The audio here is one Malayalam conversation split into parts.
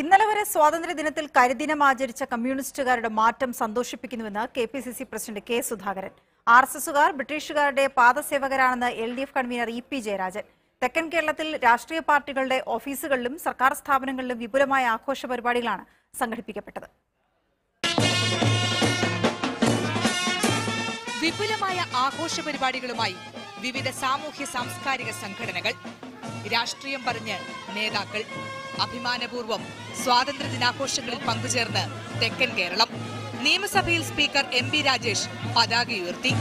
ഇന്നലെ വരെ സ്വാതന്ത്ര്യ ദിനത്തിൽ കരിദിനം ആചരിച്ച കമ്മ്യൂണിസ്റ്റുകാരുടെ മാറ്റം സന്തോഷിപ്പിക്കുന്നുവെന്ന് K P C C president K Sudhakaran. R S എസുകാർ ബ്രിട്ടീഷുകാരുടെ പാദസേവകരാണെന്ന് L D F convener E P Jayarajan. തെക്കൻ കേരളത്തിൽ രാഷ്ട്രീയ പാർട്ടികളുടെ ഓഫീസുകളിലും സർക്കാർ സ്ഥാപനങ്ങളിലും വിപുലമായ ആഘോഷ പരിപാടികളാണ് സംഘടിപ്പിക്കപ്പെട്ടത്. വിപുലമായ ആഘോഷ പരിപാടികളുമായി വിവിധ സാമൂഹ്യ സാംസ്കാരിക സംഘടനകൾ രാഷ്ട്രീയം പറഞ്ഞ് നേതാക്കൾ അഭിമാനപൂർവം സ്വാതന്ത്ര്യദിനാഘോഷങ്ങളിൽ പങ്കുചേർന്ന് തെക്കൻ കേരളം. നിയമസഭയിൽ സ്പീക്കർ എം പി രാജേഷ് പതാക ഉയർത്തി.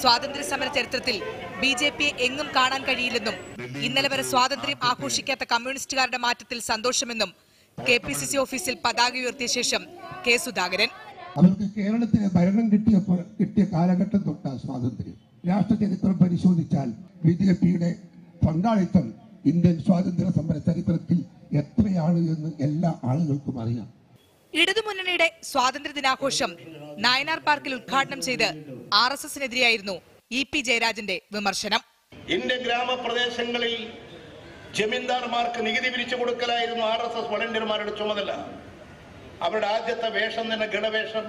സ്വാതന്ത്ര്യസമര ചരിത്രത്തിൽ ബി ജെ പിയെ എങ്ങും കാണാൻ കഴിയില്ലെന്നും ഇന്നലെ വരെ സ്വാതന്ത്ര്യം ആഘോഷിക്കാത്ത കമ്മ്യൂണിസ്റ്റുകാരുടെ മാറ്റത്തിൽ സന്തോഷമെന്നും കെ പി സി സി ഓഫീസിൽ പതാക ഉയർത്തിയ ശേഷം കെ സുധാകരൻ. അവർക്ക് കേരളത്തിന് ഭരണം കിട്ടിയപ്പോൾ കിട്ടിയ കാലഘട്ടം തൊട്ടാണ് സ്വാതന്ത്ര്യം. രാഷ്ട്ര ചരിത്രം പരിശോധിച്ചാൽ ബി ജെ പിയുടെ പങ്കാളിത്തം ഇന്ത്യൻ സ്വാതന്ത്ര്യ സമര ചരിത്രത്തിൽ എത്രയാണ് എന്ന് എല്ലാ ആളുകൾക്കും അറിയാം. ഇടതുമുന്നണിയുടെ സ്വാതന്ത്ര്യ ദിനാഘോഷം നായനാർ പാർക്കിൽ ഉദ്ഘാടനം ചെയ്ത് ആർ എസ് എസിനെതിരെയായിരുന്നു ഇ പി ജയരാജന്റെ വിമർശനം. എന്റെ ഗ്രാമപ്രദേശങ്ങളിൽ ജമീന്ദാർമാർക്ക് നികുതി പിരിച്ചു കൊടുക്കലായിരുന്നു ആർ എസ് എസ് വളണ്ടിയർമാരുടെ ചുമതല. അവരുടെ ആദ്യത്തെ വേഷം തന്നെ ഗണവേഷം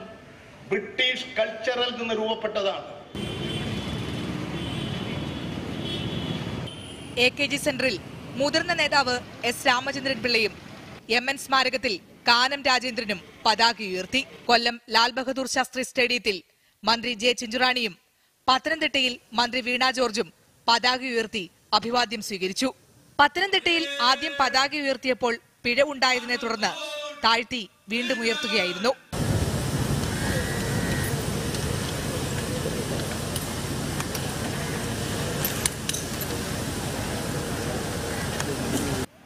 ബ്രിട്ടീഷ് കൾച്ചറിൽ നിന്ന് രൂപപ്പെട്ടതാണ്. എ കെ ജി സെന്ററിൽ മുതിർന്ന നേതാവ് എസ് രാമചന്ദ്രൻ പിള്ളയും എം എൻ സ്മാരകത്തിൽ കാനം രാജേന്ദ്രനും പതാക ഉയർത്തി. കൊല്ലം ലാൽ ബഹദൂർ ശാസ്ത്രി സ്റ്റേഡിയത്തിൽ മന്ത്രി ജെ ചിഞ്ചുറാണിയും പത്തനംതിട്ടയിൽ മന്ത്രി വീണ ജോർജും പതാക ഉയർത്തി അഭിവാദ്യം സ്വീകരിച്ചു. പത്തനംതിട്ടയിൽ ആദ്യം പതാക ഉയർത്തിയപ്പോൾ പിഴവുണ്ടായതിനെ തുടർന്ന് താഴ്ത്തി വീണ്ടും ഉയർത്തുകയായിരുന്നു.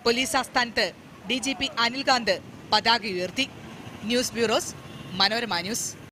പോലീസ് ആസ്ഥാനത്ത് ഡി ജി പി അനിൽകാന്ത് പതാക ഉയർത്തി. News bureaus Manorama news.